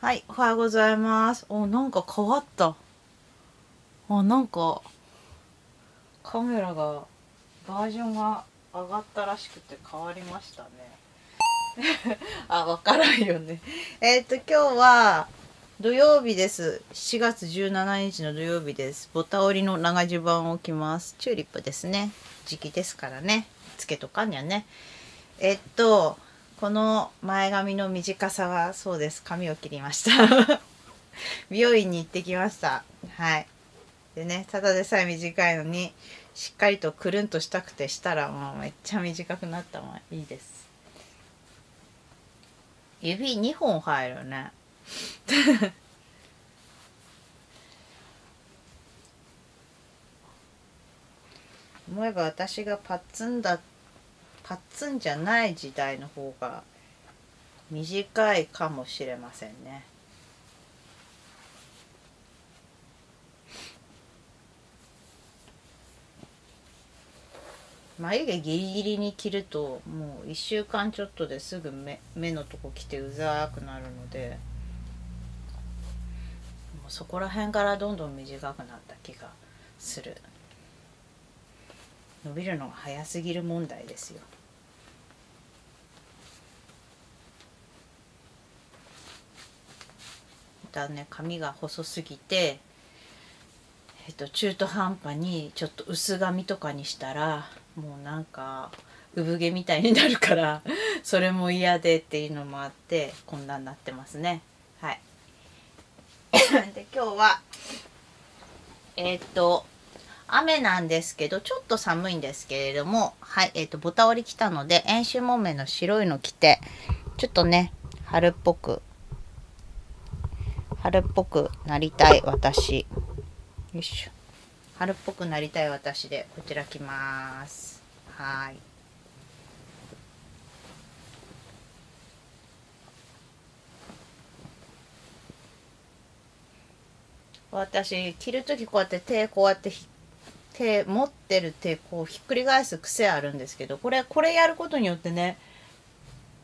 はい、おはようございます。お、なんか変わった。あ、なんか、カメラが、バージョンが上がったらしくて変わりましたね。あ、わからんよね。えっ、と、今日は、土曜日です。7月17日の土曜日です。ボタ折りの長襦袢を着ます。チューリップですね。時期ですからね。つけとかんにゃね。えっと、この前髪の短さはそうです。髪を切りました。美容院に行ってきました。はい。でねただでさえ短いのにしっかりとくるんとしたくてしたらもうめっちゃ短くなったもん。いいです。指2本入るね。思えば私がパッツンだパッツンじゃない時代の方が短いかもしれませんね。眉毛ギリギリに切るともう1週間ちょっとですぐ目目のとこ来てうざくなるのでもうそこら辺からどんどん短くなった気がする伸びるのが早すぎる問題ですよだね髪が細すぎてえっと中途半端にちょっと薄髪とかにしたらもうなんか産毛みたいになるから それも嫌でっていうのもあってこんなになってますね。はい。で今日はえっと雨なんですけどちょっと寒いんですけれどもはいえっとボタ折り着たので遠州木綿の白いの着てちょっとね春っぽく春っぽくなりたい私。よいしょ。春っぽくなりたい私でこちら着ます。はい。私着る時こうやって手こうやって手持ってる手こうひっくり返す癖あるんですけどこれこれやることによってね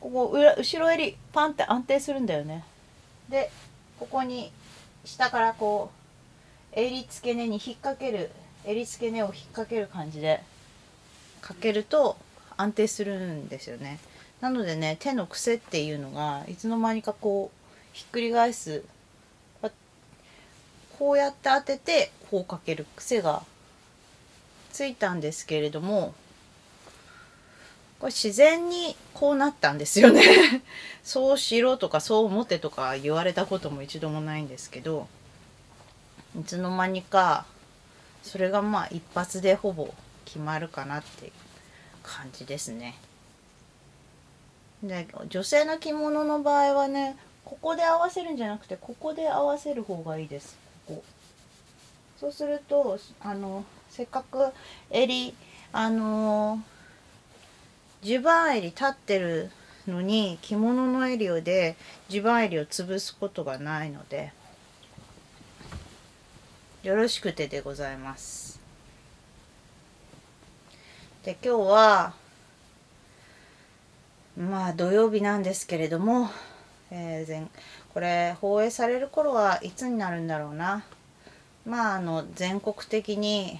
ここ裏後ろ襟パンって安定するんだよね。でここに下からこう襟付け根に引っ掛ける襟付け根を引っ掛ける感じでかけると安定するんですよね。なのでね手の癖っていうのがいつの間にかこうひっくり返す。こうやって当ててこうかける癖がついたんですけれどもこれ自然にこうなったんですよね。そうしろとかそう思ってとか言われたことも一度もないんですけどいつの間にかそれがまあ一発でほぼ決まるかなっていう感じですね。で女性の着物の場合はねここで合わせるんじゃなくてここで合わせる方がいいです。ここ。そうするとあのせっかく襟あの襦袢襟立ってるのに着物の襟をで襦袢襟を潰すことがないのでよろしくてでございます。で今日はまあ土曜日なんですけれども、えー、全これ放映される頃はいつになるんだろうな。まああの全国的に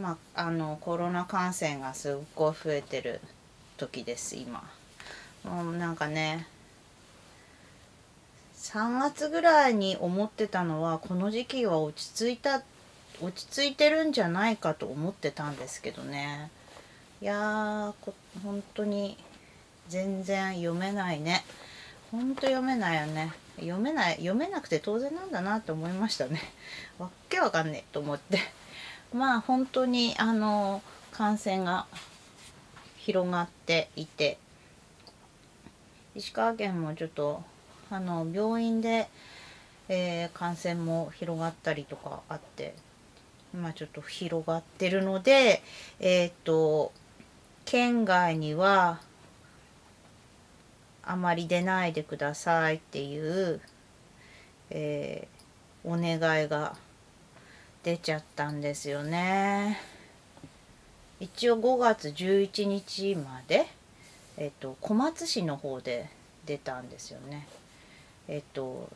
まああのコロナ感染がすっごい増えてる時です今。もうなんかね3月ぐらいに思ってたのはこの時期は落ち着いた落ち着いてるんじゃないかと思ってたんですけどね。いやーこ本当に全然読めないね。ほんと読めないよね。読めない読めなくて当然なんだなって思いましたね。わっけわかんねえと思って。まあ本当にあの感染が広がっていて石川県もちょっとあの病院で、えー、感染も広がったりとかあって今ちょっと広がってるのでえっ、と県外にはあまり出ないでくださいっていう、えー、お願いが出ちゃったんですよね。一応5月11日まで、えっと、小松市の方で出たんですよね。えっと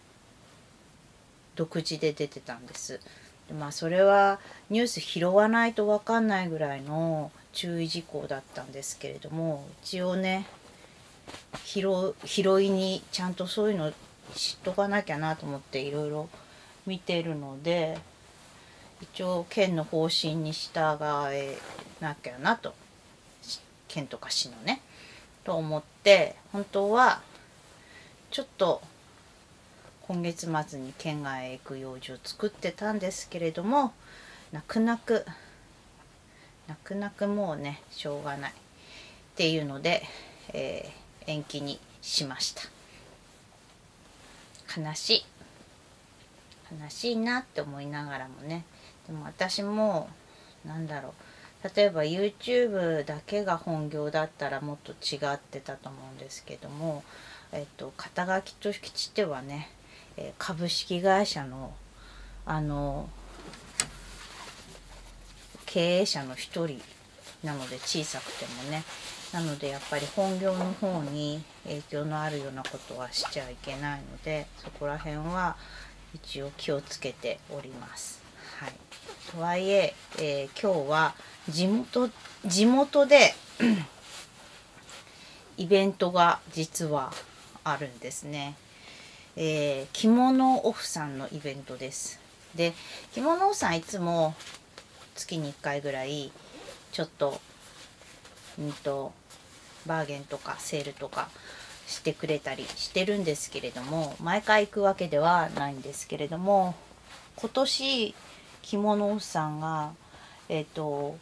独自で出てたんですでまあそれはニュース拾わないと分かんないぐらいの注意事項だったんですけれども一応ね拾拾いにちゃんとそういうの知っとかなきゃなと思っていろいろ見てるので一応県の方針に従えなきゃなと。県とか市のね。と思って本当はちょっと今月末に県外へ行く用事を作ってたんですけれども泣く泣く泣く泣くもうねしょうがない。っていうので、えー、延期にしました。悲しい。悲しいなって思いながらもねでも私もなんだろう例えば YouTube だけが本業だったらもっと違ってたと思うんですけども、えっと、肩書きとしてはね、え株式会社のあの経営者の一人なので小さくてもねなのでやっぱり本業の方に影響のあるようなことはしちゃいけないのでそこら辺は一応気をつけております。はい、とはいええー、今日は地元地元で イベントが実はあるんですね。えー、着物オフさんのイベントです。で着物オフさんいつも月に1回ぐらいちょっとうんとバーゲンとかセールとかしてくれたりしてるんですけれども毎回行くわけではないんですけれども今年着物おっさんがえっ、と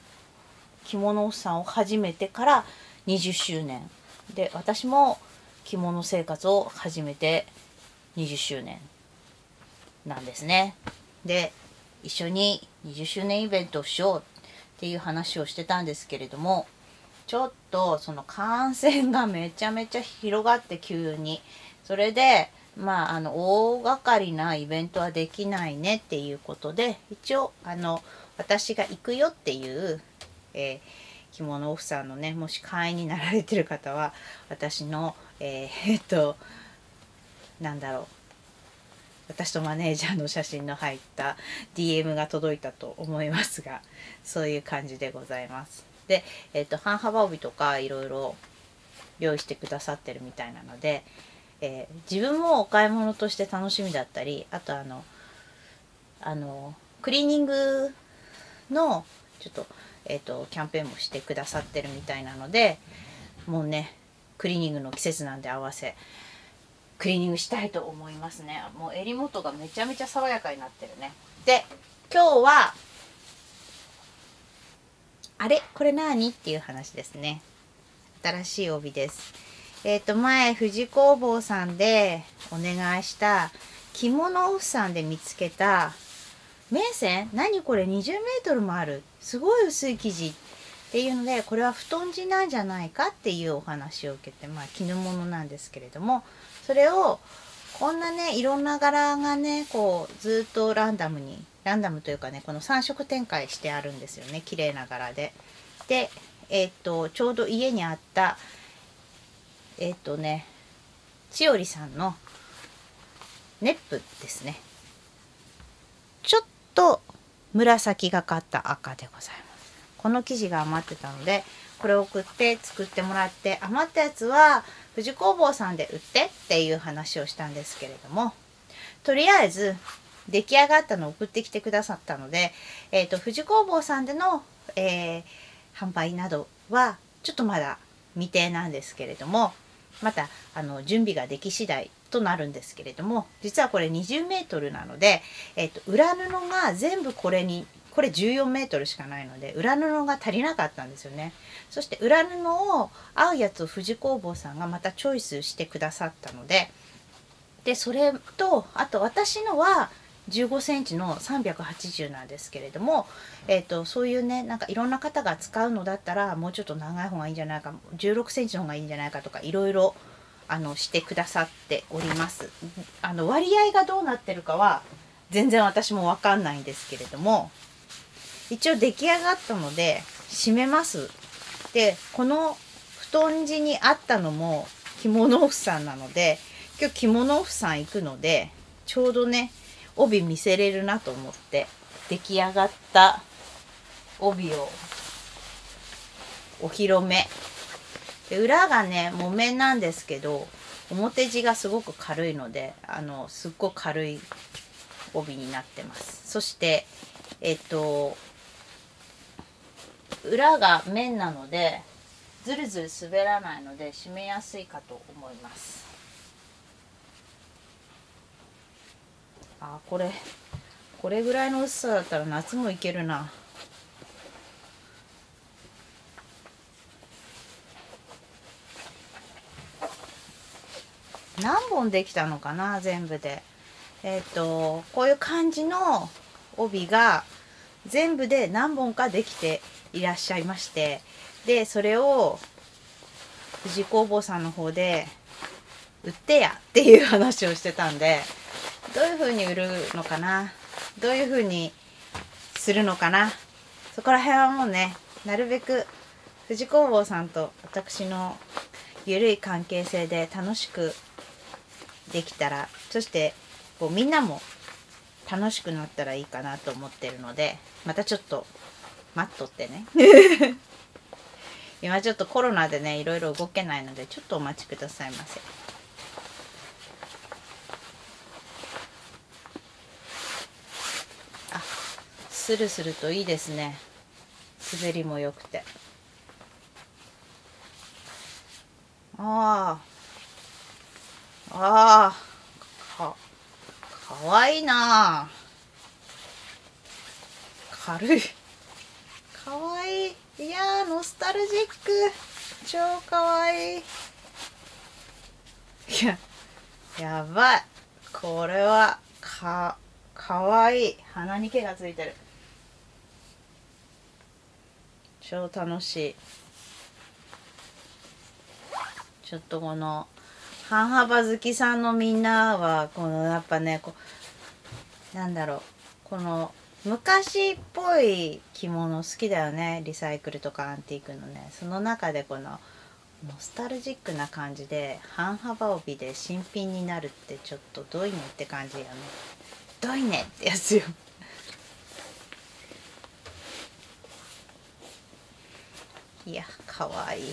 着物おっさんを始めてから20周年で私も着物生活を始めて20周年なんですね。で一緒に20周年イベントをしようっていう話をしてたんですけれどもちょっとその感染がめちゃめちゃ広がって急にそれでまああの大掛かりなイベントはできないねっていうことで一応あの私が行くよっていう、えー、着物オフさんのねもし会員になられてる方は私のえー、えっとなんだろう私とマネージャーの写真の入った DM が届いたと思いますがそういう感じでございます。で、えっ、と半幅帯とかいろいろ用意してくださってるみたいなので、えー、自分もお買い物として楽しみだったりあとあのあのクリーニングのちょっと,、えーと、キャンペーンもしてくださってるみたいなのでもうねクリーニングの季節なんで合わせクリーニングしたいと思いますねもう襟元がめちゃめちゃ爽やかになってるねで今日はあれ？これ何？っていう話ですね。新しい帯です。えっ、ー、と、前、富士工房さんでお願いした着物オフさんで見つけた綿線何これ？20メートルもある。すごい薄い生地。っていうので、これは布団地なんじゃないかっていうお話を受けて、まあ、絹物なんですけれども、それを、こんなね、いろんな柄がね、こう、ずっとランダムにランダムというかねこの3色展開してあるんですよね綺麗な柄で。でえっ、とちょうど家にあったえっ、とね千織さんのネップですね。ちょっと紫がかった赤でございます。この生地が余ってたのでこれを送って作ってもらって余ったやつは富士工房さんで売ってっていう話をしたんですけれどもとりあえず出来上がったのを送ってきてくださったので、えーと、富士工房さんでの、えー、販売などはちょっとまだ未定なんですけれどもまたあの準備ができ次第となるんですけれども実はこれ20メートルなので、えーと、裏布が全部これにこれ14メートルしかないので裏布が足りなかったんですよね。そして裏布を合うやつを富士工房さんがまたチョイスしてくださったのででそれとあと私のは15センチの380なんですけれども、えーと、そういうねなんかいろんな方が使うのだったらもうちょっと長い方がいいんじゃないか16センチの方がいいんじゃないかとかいろいろあのしてくださっております。あの割合がどうなってるかは全然私も分かんないんですけれども一応出来上がったので締めます。でこの布団地にあったのも着物オフさんなので今日着物オフさん行くのでちょうどね帯見せれるなと思って出来上がった帯をお披露目。で裏がね木綿なんですけど表地がすごく軽いのであのすっごく軽い帯になってます。そしてえっと裏が面なのでずるずる滑らないので締めやすいかと思います。あこれこれぐらいの薄さだったら夏もいけるな。何本できたのかな全部で。えっ、とこういう感じの帯が全部で何本かできていらっしゃいまして。でそれを藤工房さんの方で売ってやっていう話をしてたんで。どういう風に売るのかな？どういう風にするのかな？そこら辺はもうねなるべく藤工房さんと私の緩い関係性で楽しくできたらそしてこうみんなも楽しくなったらいいかなと思ってるのでまたちょっと待っとってね。今ちょっとコロナでねいろいろ動けないのでちょっとお待ちくださいませスルスルといいですね。滑りも良くて。ああああかかわいいな。軽い。かわいい。いやノスタルジック。超かわいい。いややばい。これはかかわいい。鼻に毛がついてる。超楽しい。ちょっとこの半幅好きさんのみんなはこのやっぱねこなんだろうこの昔っぽい着物好きだよね。リサイクルとかアンティークのね。その中でこのノスタルジックな感じで半幅帯で新品になるってちょっとどいねって感じよね。どいねってやつよ。いやかわい。い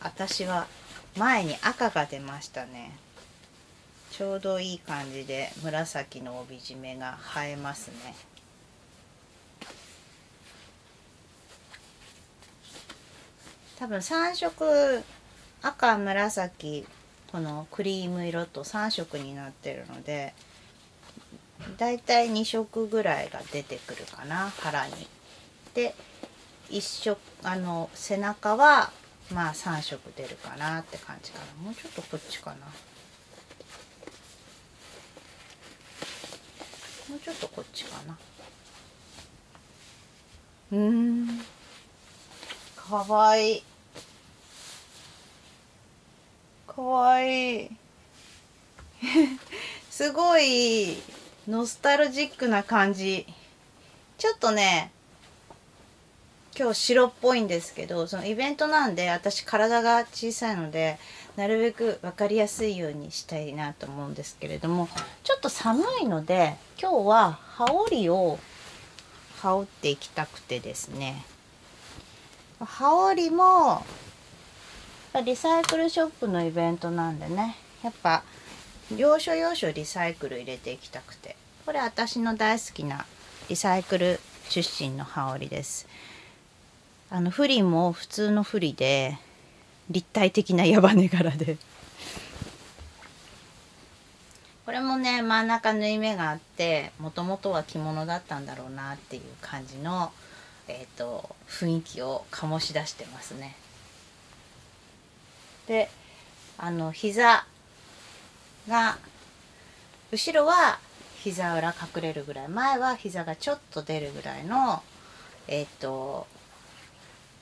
私は前に赤が出ましたね。ちょうどいい感じで紫の帯締めが映えますね。多分3色赤紫このクリーム色と3色になってるのでだいたい2色ぐらいが出てくるかな腹に。で1色あの背中はまあ3色出るかなって感じかな。もうちょっとこっちかな。もうちょっとこっちかな。うん。かわいい。かわいい。すごいノスタルジックな感じ。ちょっとね今日白っぽいんですけどそのイベントなんで私体が小さいのでなるべく分かりやすいようにしたいなと思うんですけれどもちょっと寒いので今日は羽織を羽織っていきたくてですね。羽織もリサイクルショップのイベントなんでねやっぱ要所要所リサイクル入れていきたくて。これ私の大好きなリサイクル出身の羽織です。あのフリも普通のフリで立体的な矢羽柄でこれもね真ん中縫い目があってもともとは着物だったんだろうなっていう感じの、えーと、雰囲気を醸し出してますね。であの膝が後ろは膝裏隠れるぐらい前は膝がちょっと出るぐらいのえっ、ー、と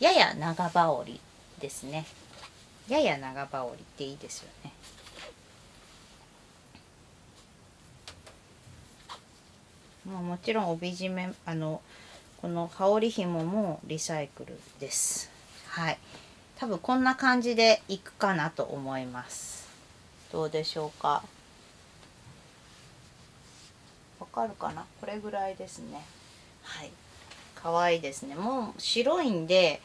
やや長羽織ですね。やや長羽織っていいですよね。まあもちろん帯締めあのこの羽織紐もリサイクルです。はい。多分こんな感じでいくかなと思います。どうでしょうか？わかるかな？これぐらいですね。はい。可愛いですね。もう白いんで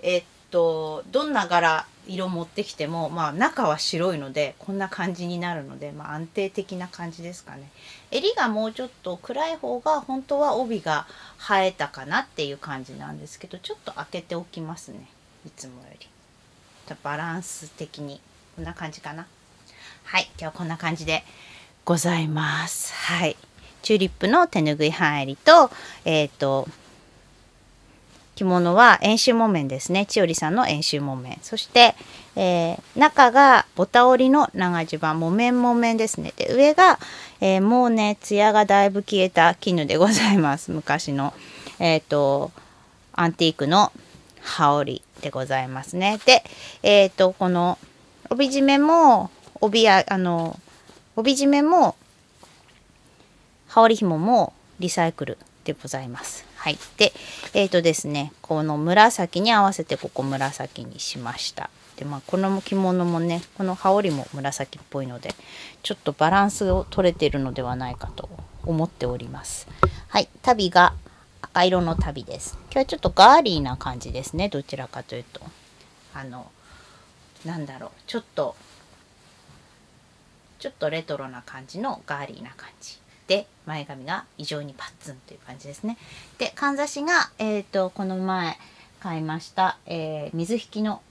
えっとどんな柄色持ってきてもまあ中は白いのでこんな感じになるので、まあ、安定的な感じですかね。襟がもうちょっと暗い方が本当は帯が生えたかなっていう感じなんですけどちょっと開けておきますね。いつもより。バランス的に。こんな感じかな。はい。今日はこんな感じでございます。はい。チューリップの手ぬぐい半襟とえっ、ー、と着物は円周木綿ですね。千織さんの円周木綿。そして、えー、中がボタ織りの長襦袢、木綿木綿ですね。で、上が、えー、もうね、艶がだいぶ消えた絹でございます。昔の、えっ、ー、と、アンティークの羽織でございますね。で、えっ、と、この帯締めも、帯や、あの、帯締めも、羽織紐もリサイクルでございます。はい。で、えっ、ー、とですね、この紫に合わせてここ紫にしました。で、まあ、この着物もね、この羽織も紫っぽいので、ちょっとバランスを取れてるのではないかと思っております。はい。旅が赤色の旅です。今日はちょっとガーリーな感じですね。どちらかというと。あの、なんだろう。ちょっと、ちょっとレトロな感じのガーリーな感じ。で前髪が異常にパッツンという感じですね。でかんざしが、えーと、この前買いました、えー、水引きの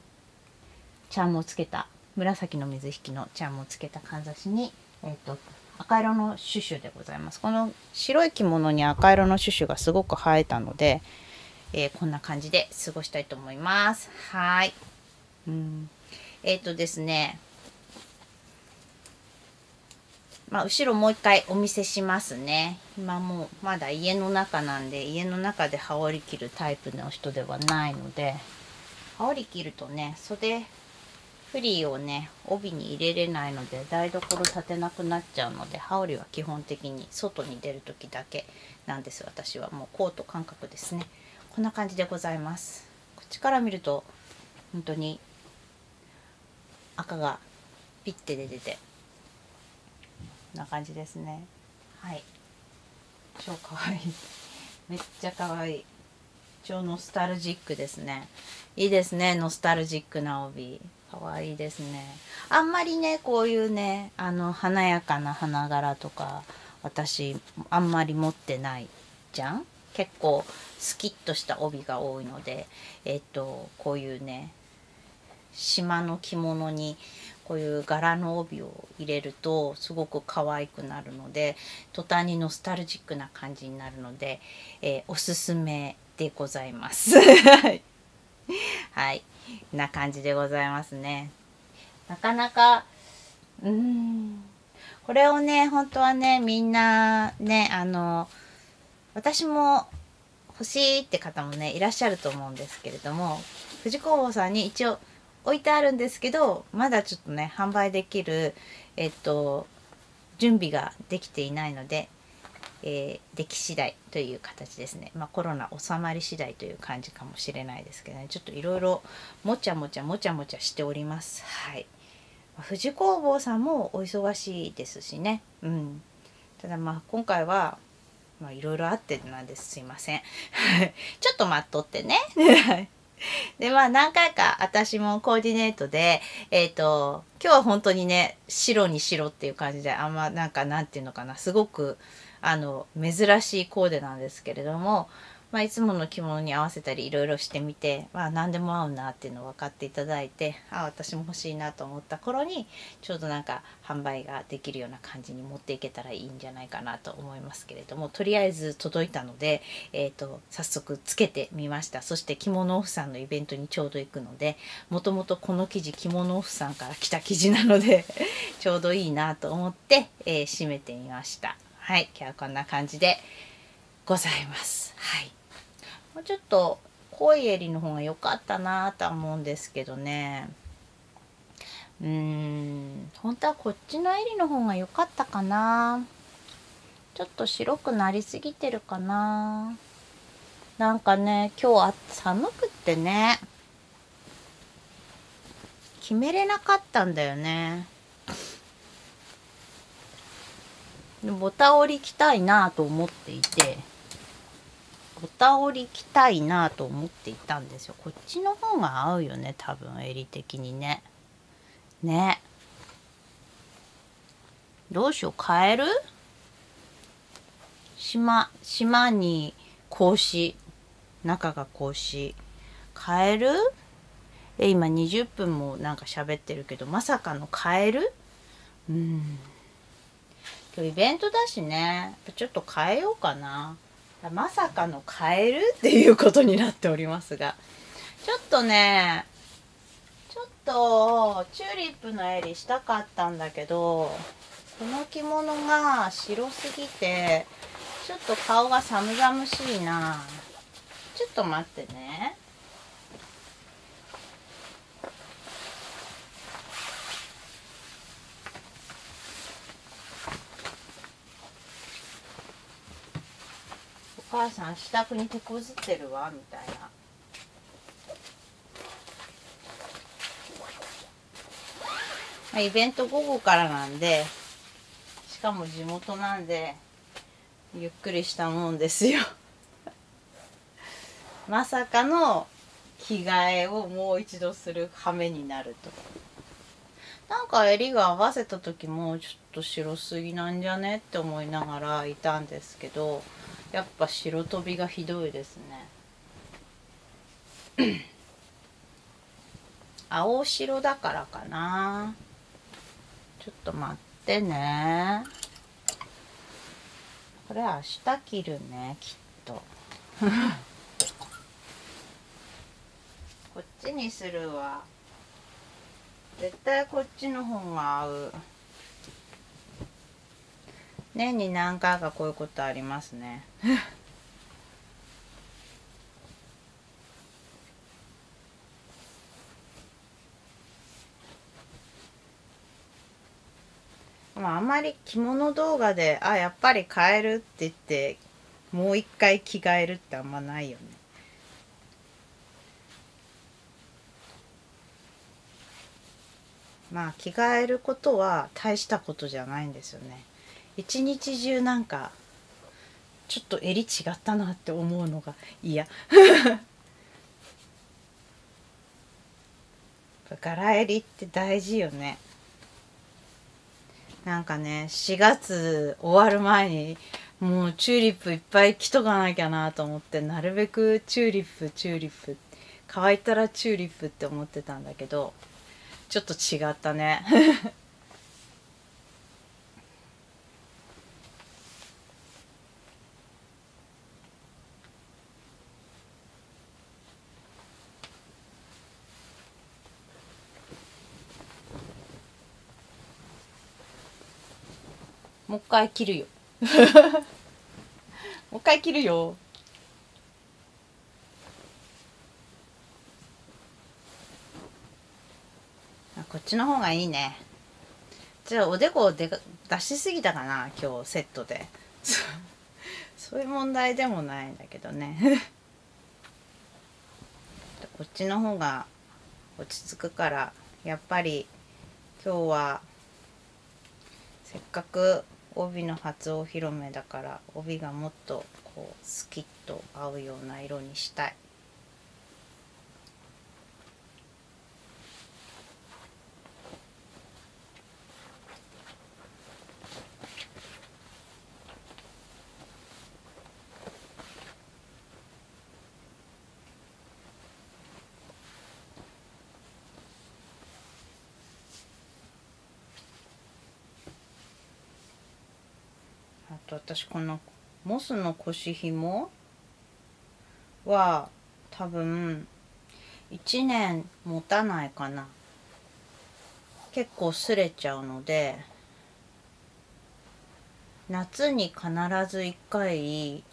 チャームをつけた紫の水引きのチャームをつけたかんざしに、えーと、赤色のシュシュでございます。この白い着物に赤色のシュシュがすごく映えたので、えー、こんな感じで過ごしたいと思います。はい。うん。えっ、ー、とですね、まあ、後ろもう一回お見せしますね。今もうまだ家の中なんで、家の中で羽織り切るタイプの人ではないので、羽織り切るとね、袖、フリーをね、帯に入れれないので、台所立てなくなっちゃうので、羽織は基本的に外に出る時だけなんです、私は。もうコート感覚ですね。こんな感じでございます。こっちから見ると、本当に赤がピッて出てて、な感じですね。はい。超かわい。い めっちゃかわい。い超ノスタルジックですね。いいですねノスタルジックな帯。かわいいですね。あんまりねこういうねあの華やかな花柄とか私あんまり持ってないじゃん？結構スキッとした帯が多いのでえっとこういうね島の着物にこういう柄の帯を入れるとすごく可愛くなるので途端にノスタルジックな感じになるので、えー、おすすめでございます。はい。な感じでございますね。なかなか、うん。これをね、本当はね、みんなね、あの、私も欲しいって方もね、いらっしゃると思うんですけれども、藤工房さんに一応置いてあるんですけどまだちょっとね販売できるえっと準備ができていないので、えー、でき次第という形ですね、まあ、コロナ収まり次第という感じかもしれないですけどね。ちょっといろいろもちゃもちゃもちゃもちゃしております。はい。富士工房さんもお忙しいですしね。うん。ただまあ今回はまあいろいろあってなんですすいません。ちょっと待っとってね。でまあ何回か私もコーディネートでえっ、ー、と今日は本当にね白に白っていう感じであんまなんかなんていうのかなすごくあの珍しいコーデなんですけれどもまあ、いつもの着物に合わせたりいろいろしてみて、まあ、何でも合うなっていうのを分かっていただいてあ私も欲しいなと思った頃にちょうどなんか販売ができるような感じに持っていけたらいいんじゃないかなと思いますけれどもとりあえず届いたので、えーと、早速つけてみましたそして着物オフさんのイベントにちょうど行くのでもともとこの生地着物オフさんから来た生地なので ちょうどいいなと思って、えー、締めてみました。はい、今日はこんな感じでございます。はい。もうちょっと濃い襟の方が良かったなとは思うんですけどね。うーん本当はこっちの襟の方が良かったかな。ちょっと白くなりすぎてるかな。なんかね今日は寒くってね決めれなかったんだよね。ボタン折り着たいなと思っていて。ボタ折り着たいなと思っていたんですよこっちの方が合うよね多分襟的にねねどうしよう変える島島に格子中が格子変えるえ今20分もなんか喋ってるけどまさかの変えるうん今日イベントだしねちょっと変えようかなまさかのカエルっていうことになっておりますがちょっとねちょっとチューリップの襟したかったんだけどこの着物が白すぎてちょっと顔が寒々しいな。ちょっと待ってね。母さん支度に手こずってるわみたいな。イベント午後からなんでしかも地元なんでゆっくりしたもんですよ。まさかの着替えをもう一度する羽目になると。なんか襟が合わせた時もちょっと白すぎなんじゃね？って思いながらいたんですけどやっぱ白飛びがひどいですね。青白だからかな。ちょっと待ってね。これ明日着るねきっと。こっちにするわ。絶対こっちの方が合う。年に何回かこういうことありますね。まあ、あんまり着物動画であやっぱり変えるって言ってもう一回着替えるってあんまないよね。まあ着替えることは大したことじゃないんですよね。一日中なんかちょっと襟違ったなって思うのが嫌。柄襟って大事よね。なんかね4月終わる前にもうチューリップいっぱい着とかなきゃなと思ってなるべくチューリップチューリップ乾いたらチューリップって思ってたんだけどちょっと違ったね。もう一回切るよ。もう一回切るよ。こっちの方がいいね。じゃあおでこで出しすぎたかな今日セットで。そういう問題でもないんだけどね。こっちの方が落ち着くからやっぱり今日はせっかく帯の初お披露目だから帯がもっとこうスキッと合うような色にしたい。と私このモスの腰紐は多分1年持たないかな。結構すれちゃうので夏に必ず1回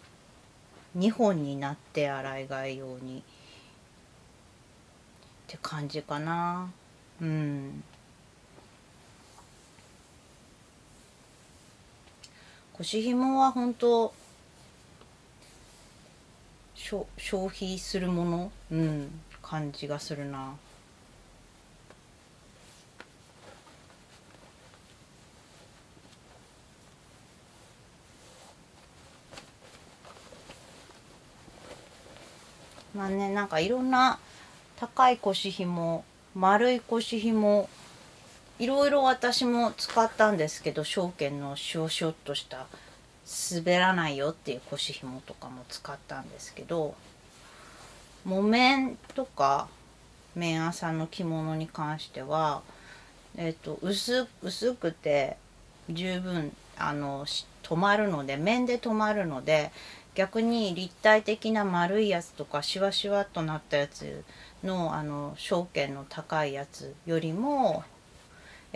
2本になって洗い替えようにって感じかな。うん。腰紐は本当消費するもの、うん、感じがするな。まあねなんかいろんな高い腰紐丸い腰紐いろいろ私も使ったんですけど証券のシュオシュオっとした滑らないよっていう腰紐とかも使ったんですけど木綿とか綿麻の着物に関しては、えーと、薄薄くて十分あの止まるので面で止まるので逆に立体的な丸いやつとかシワシワっとなったやつのあの証券の高いやつよりも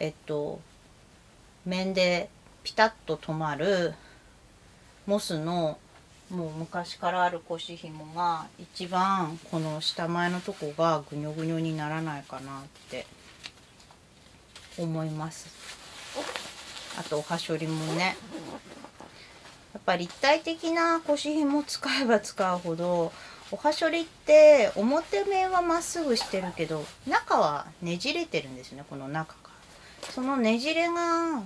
えっと面でピタッと止まるモスのもう昔からある腰紐が一番この下前のとこがぐにょぐにょにならないかなって思います。あとおはしょりもね。やっぱ立体的な腰紐使えば使うほどおはしょりって表面はまっすぐしてるけど中はねじれてるんですねこの中。そのねじれが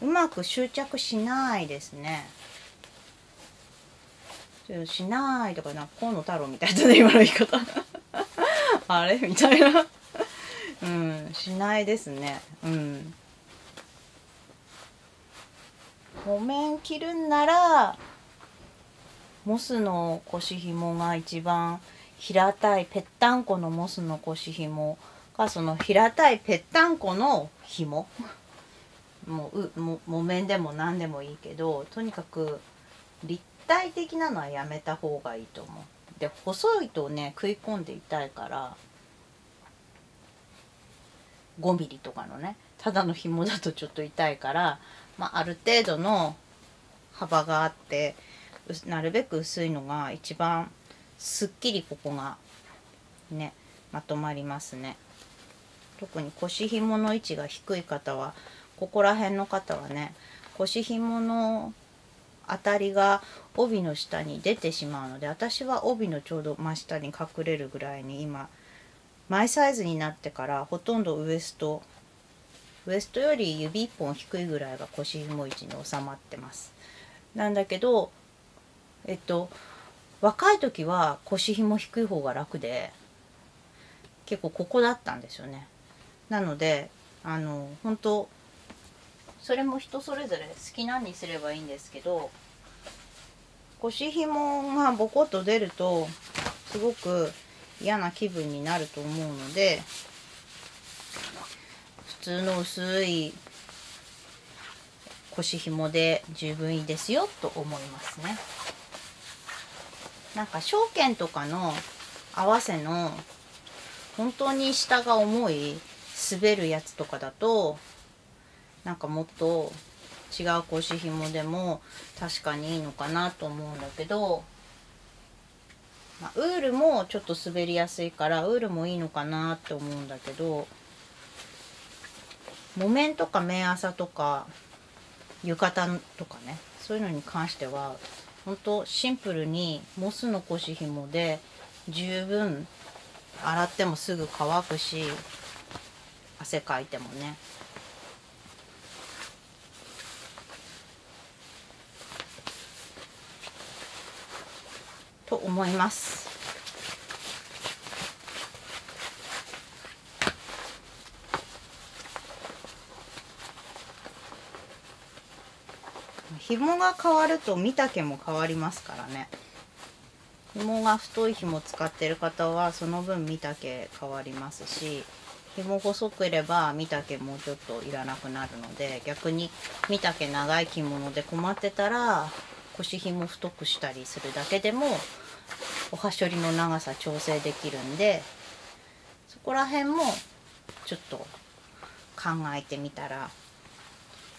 うまく執着しないですね。しないとかな河野太郎みたいな今の言い方。あれみたいな。うんしないですね。うん。木綿着るんならモスの腰紐が一番平たいぺったんこのモスの腰紐がその平たいぺったんこの紐もうう木綿でも何でもいいけどとにかく立体的なのはやめた方がいいと思う。で細いとね食い込んで痛いから5ミリとかのねただの紐だとちょっと痛いから、まあ、ある程度の幅があってなるべく薄いのが一番すっきりここがねまとまりますね。特に腰紐の位置が低い方はここら辺の方はね腰紐の当たりが帯の下に出てしまうので私は帯のちょうど真下に隠れるぐらいに今マイサイズになってからほとんどウエストウエストより指1本低いぐらいが腰紐位置に収まってます。なんだけどえっと若い時は腰紐低い方が楽で結構ここだったんですよね。なのであの本当それも人それぞれ好きなにすればいいんですけど腰紐がボコッと出るとすごく嫌な気分になると思うので普通の薄い腰紐で十分いいですよと思いますね。なんか証券とかの合わせの本当に下が重い滑るやつとかだとなんかもっと違う腰紐でも確かにいいのかなと思うんだけど、まあ、ウールもちょっと滑りやすいからウールもいいのかなって思うんだけど木綿とか綿麻とか浴衣とかねそういうのに関しては本当シンプルにモスの腰紐で十分洗ってもすぐ乾くし汗かいてもね。と思います。紐が変わると見丈も変わりますからね。紐が太い紐使ってる方はその分見丈変わりますし。紐細ければ見丈もちょっといらなくなるので逆に見丈長い着物で困ってたら腰紐太くしたりするだけでもおはしょりの長さ調整できるんでそこら辺もちょっと考えてみたら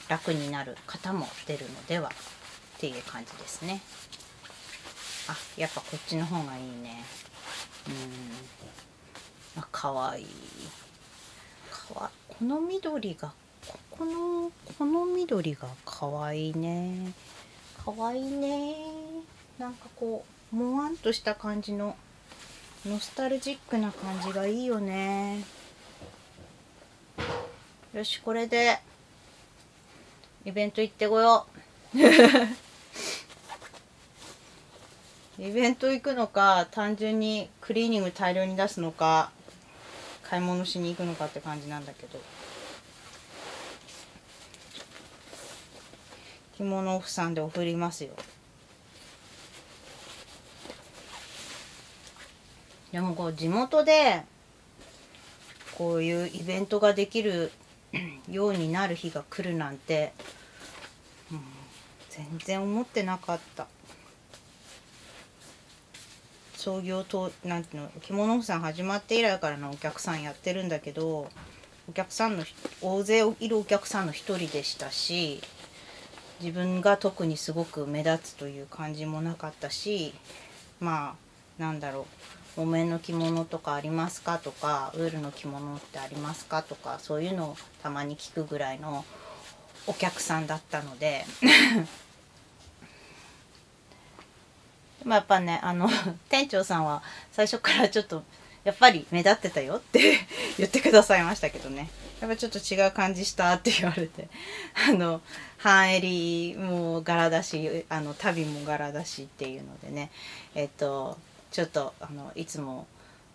楽になる方も出るのではっていう感じですね。あやっぱこっちの方がいいね。うん。あかわいい。わこの緑がここのこの緑がかわいいね。かわいいね。なんかこうもわんとした感じのノスタルジックな感じがいいよね。よしこれでイベント行ってこよう。イベント行くのか単純にクリーニング大量に出すのか。買い物しに行くのかって感じなんだけど。着物をさんで送りますよ。でもこう地元でこういうイベントができる ようになる日が来るなんて、うん、全然思ってなかった。創業となんていうの着物さん始まって以来からのお客さんやってるんだけどお客さんの大勢いるお客さんの一人でしたし自分が特にすごく目立つという感じもなかったしまあなんだろう木綿の着物とかありますか？とかウールの着物ってありますか？とかそういうのをたまに聞くぐらいのお客さんだったのででもやっぱねあの 店長さんは最初からちょっとやっぱり目立ってたよって 言ってくださいましたけどね。やっぱちょっと違う感じしたって言われて。あの半襟も柄だしあの旅も柄だしっていうのでね。えっとちょっとあのいつも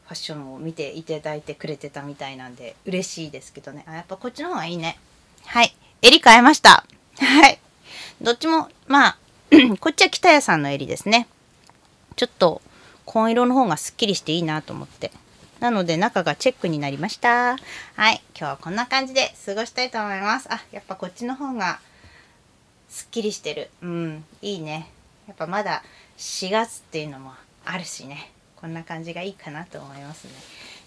ファッションを見ていただいてくれてたみたいなんで嬉しいですけどね。あやっぱこっちの方がいいね。はい。襟変えました。はい。どっちもまあ こっちは北谷さんの襟ですねちょっと紺色の方がすっきりしていいなと思って。なので中がチェックになりました。はい。今日はこんな感じで過ごしたいと思います。あ、やっぱこっちの方がすっきりしてる。うん。いいね。やっぱまだ4月っていうのもあるしね。こんな感じがいいかなと思いますね。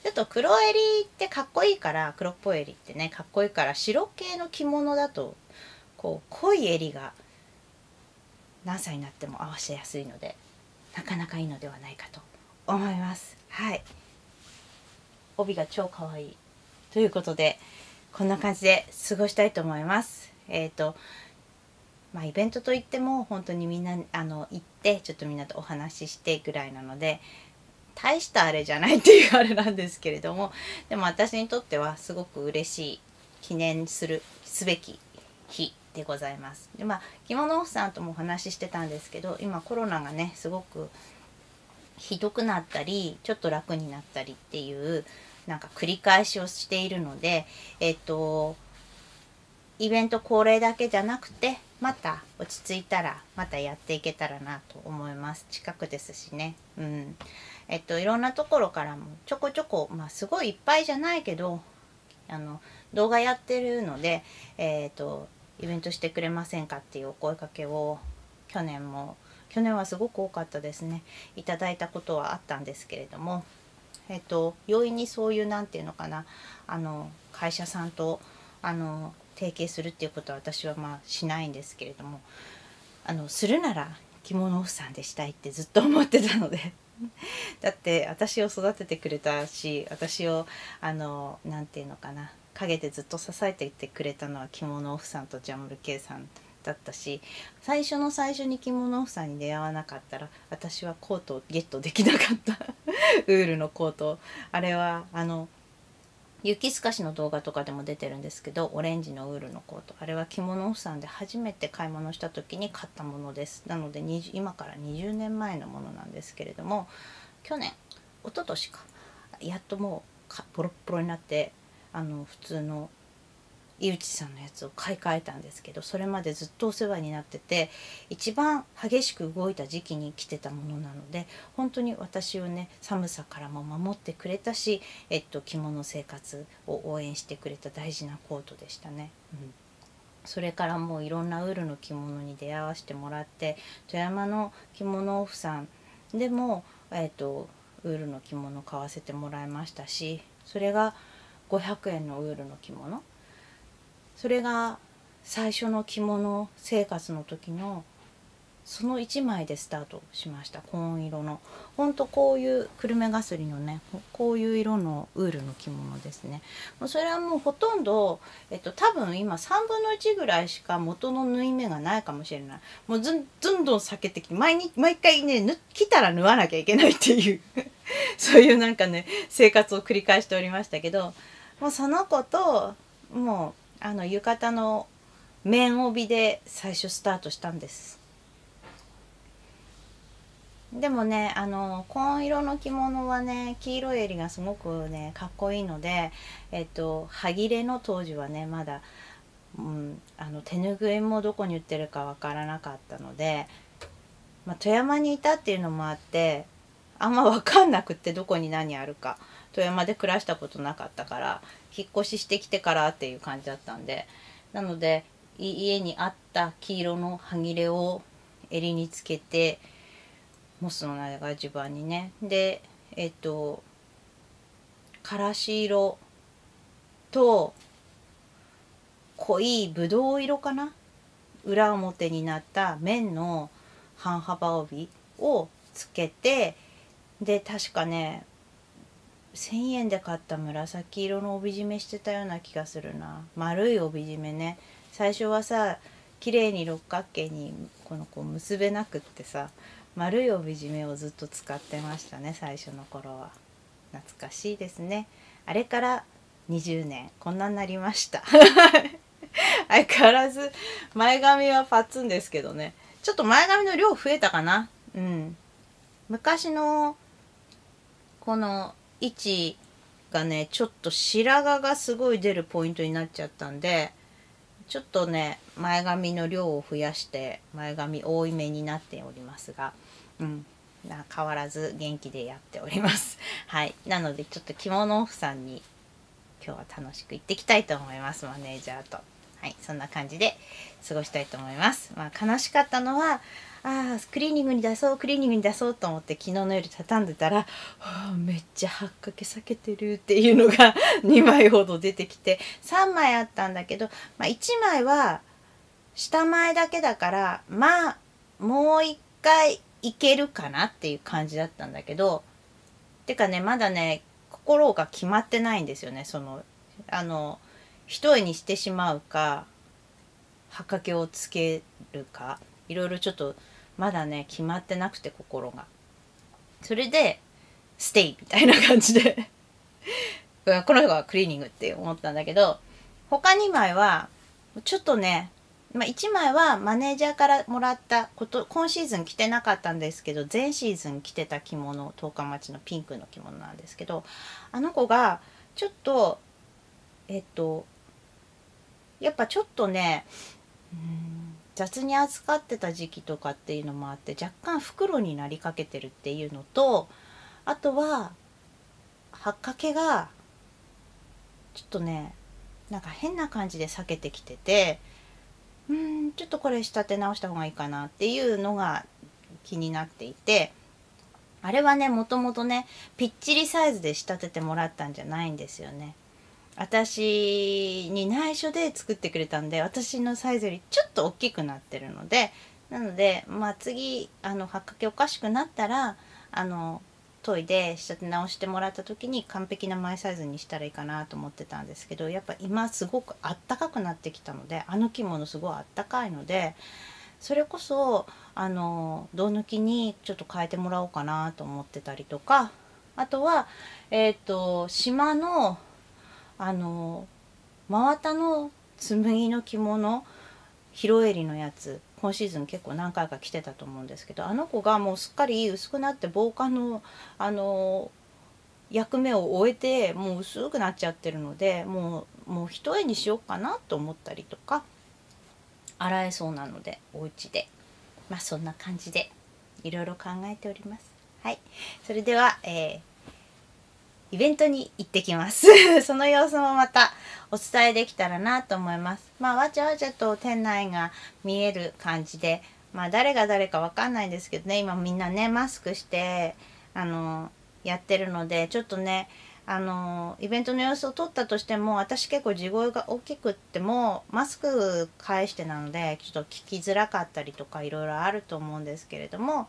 ちょっと黒襟ってかっこいいから黒っぽい襟ってねかっこいいから白系の着物だとこう濃い襟が何歳になっても合わせやすいのでなかなかいいのではないかと思います。はい。帯が超かわいいということでこんな感じで過ごしたいと思います。えっ、ー、とまあイベントといっても本当にみんなあの行ってちょっとみんなとお話ししてぐらいなので大したあれじゃないっていうあれなんですけれどもでも私にとってはすごく嬉しい記念するすべき日でございます。でまあ着物オフさんともお話ししてたんですけど今コロナがねすごくひどくなったりちょっと楽になったりっていうなんか繰り返しをしているのでえっとイベント恒例だけじゃなくてまた落ち着いたらまたやっていけたらなと思います。近くですしね。うん。えっといろんなところからもちょこちょこまあすごいいっぱいじゃないけどあの動画やってるのでえっとイベントしてくれませんかっていうお声かけを去年も去年はすごく多かったですね。いただいたことはあったんですけれどもえっと容易にそういう何て言うのかなあの会社さんとあの提携するっていうことは私はまあしないんですけれどもあのするなら着物婦さんでしたいってずっと思ってたので。だって私を育ててくれたし私をあの何て言うのかな陰でずっと支えていてくれたのは着物オフさんとジャムル K さんだったし最初の最初に着物オフさんに出会わなかったら私はコートをゲットできなかった。ウールのコート。あれはあの雪透かしの動画とかでも出てるんですけどオレンジのウールのコート。あれは着物オフさんで初めて買い物した時に買ったものです。なので今から20年前のものなんですけれども去年一昨年か。やっともうボロッボロになってあの普通の井内さんのやつを買い替えたんですけどそれまでずっとお世話になってて一番激しく動いた時期に着てたものなので本当に私をね寒さからも守ってくれたし、えっと、着物生活を応援してくれた大事なコートでしたね。うんそれからもういろんなウールの着物に出会わせてもらって富山の着物オフさんでも、えーとウールの着物買わせてもらいましたしそれが500円のウールの着物。それが最初の着物生活の時のその1枚でスタートしました。紺色の。ほんとこういう久留米がすりのねこういう色のウールの着物ですね。もうそれはもうほとんど、えっと、多分今3分の1ぐらいしか元の縫い目がないかもしれない。もうずんどんどん避けてきて毎日毎回ね来たら縫わなきゃいけないっていう。そういうなんかね生活を繰り返しておりましたけどもうその子ともうあの浴衣の面帯で最初スタートしたんです。でもねあの紺色の着物はね黄色い襟がすごくねかっこいいのでえっと歯切れの当時はねまだ、うん、あの手ぬぐいもどこに売ってるかわからなかったので、まあ、富山にいたっていうのもあってあんま分かんなくってどこに何あるか富山で暮らしたことなかったから引っ越ししてきてからっていう感じだったんでなので家にあった黄色の歯切れを襟につけてモスの長襦袢にね。でえっとからし色と濃いぶどう色かな？裏表になった面の半幅帯をつけてで確かね1,000円で買った紫色の帯締めしてたような気がするな。丸い帯締めね。最初はさ綺麗に六角形にこのこう結べなくってさ丸い帯締めをずっと使ってましたね最初の頃は。懐かしいですね。あれから20年。こんなになりました。相変わらず前髪はパッツンですけどね。ちょっと前髪の量増えたかな。うん。昔のこの位置がねちょっと白髪がすごい出るポイントになっちゃったんでちょっとね前髪の量を増やして前髪多いめになっておりますがうん変わらず元気でやっております。はい。なのでちょっと着物オフさんに今日は楽しく行ってきたいと思いますマネージャーと。はいそんな感じで過ごしたいと思います。まあ悲しかったのはああクリーニングに出そうクリーニングに出そうと思って昨日の夜畳んでたら、はあ、めっちゃはっかけ避けてるっていうのが 2枚ほど出てきて3枚あったんだけど、まあ、1枚は下前だけだからまあもう一回いけるかなっていう感じだったんだけどてかねまだね心が決まってないんですよねそのあの一重にしてしまうかはかけをつけるかいろいろちょっとまだね決まってなくて心が。それでステイみたいな感じで。この人がクリーニングって思ったんだけど他2枚はちょっとね、まあ、1枚はマネージャーからもらったこと今シーズン着てなかったんですけど前シーズン着てた着物十日町のピンクの着物なんですけどあの子がちょっとえっとやっぱちょっとね雑に扱ってた時期とかっていうのもあって若干袋になりかけてるっていうのとあとははっかけがちょっとねなんか変な感じで避けてきててうんちょっとこれ仕立て直した方がいいかなっていうのが気になっていてあれはねもともとねぴっちりサイズで仕立ててもらったんじゃないんですよね。私に内緒で作ってくれたんで私のサイズよりちょっと大きくなってるのでなのでまあ次あのはっかけおかしくなったらあの研いで仕立て直してもらった時に完璧なマイサイズにしたらいいかなと思ってたんですけどやっぱ今すごくあったかくなってきたのであの着物すごいあったかいのでそれこそあの胴抜きにちょっと変えてもらおうかなと思ってたりとかあとはえっ、ー、と島のあの真綿の紬の着物広襟のやつ今シーズン結構何回か着てたと思うんですけどあの子がもうすっかり薄くなって防寒のあの役目を終えてもう薄くなっちゃってるのでもうもう一重にしようかなと思ったりとか洗えそうなのでお家でまあそんな感じでいろいろ考えております。はい、それでは、えーイベントに行ってきます。その様子もまたお伝えできたらなと思います。まあわちゃわちゃと店内が見える感じでまあ誰が誰かわかんないんですけどね。今みんなねマスクしてあのやってるのでちょっとねあのイベントの様子を撮ったとしても私結構地声が大きくってもマスク返してなのでちょっと聞きづらかったりとかいろいろあると思うんですけれども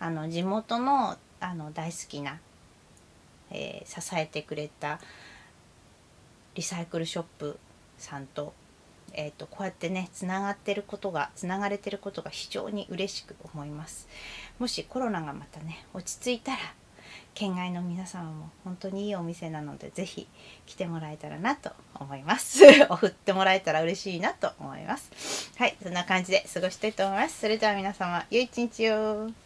あの地元のあの大好きなえー、支えてくれたリサイクルショップさんと,、えーと、こうやってねつながってることがつながれてることが非常に嬉しく思います。もしコロナがまたね落ち着いたら県外の皆様も本当にいいお店なので是非来てもらえたらなと思います。お振ってもらえたら嬉しいなと思います。はいそんな感じで過ごしたいと思います。それでは皆様良い一日を。